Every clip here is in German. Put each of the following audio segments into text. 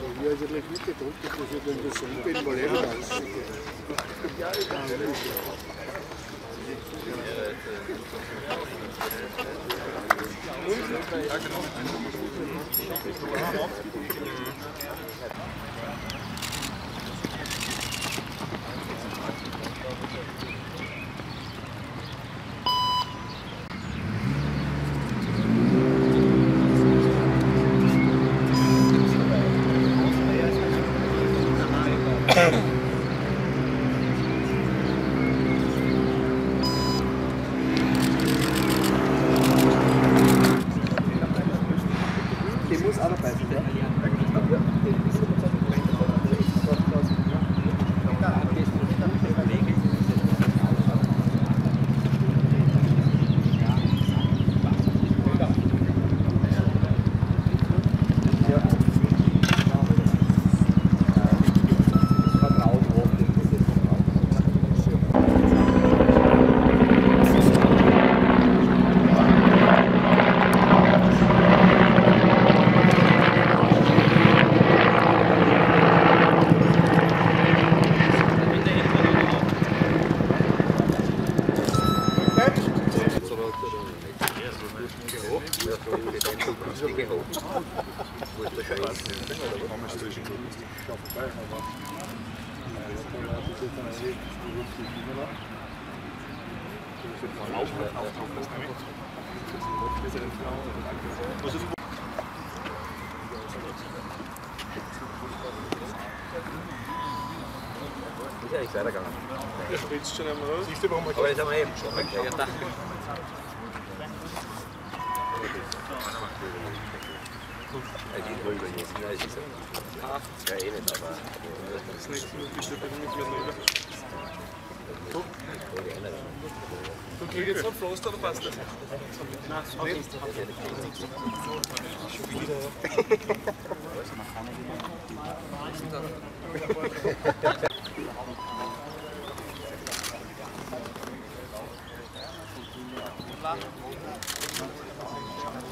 eigentlich, weil ich eigentlich nicht gedruckt dass ich das Song bin, weil ich nicht anschicke. Yeah. Ik verder gaan. Ja, spitsen en rood. Die is er wel maar. Oh, dat is hem heen. Ik zeg het Ja, die wollen wir jetzt. Ja, ist. Ja, eh nicht, aber. das nächste Mal bist du bitte nicht mehr drüber. Du kriegst jetzt noch ein Pflaster oder passt das? Nein, nicht. Da, genau, man kommt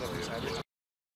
Absolutely.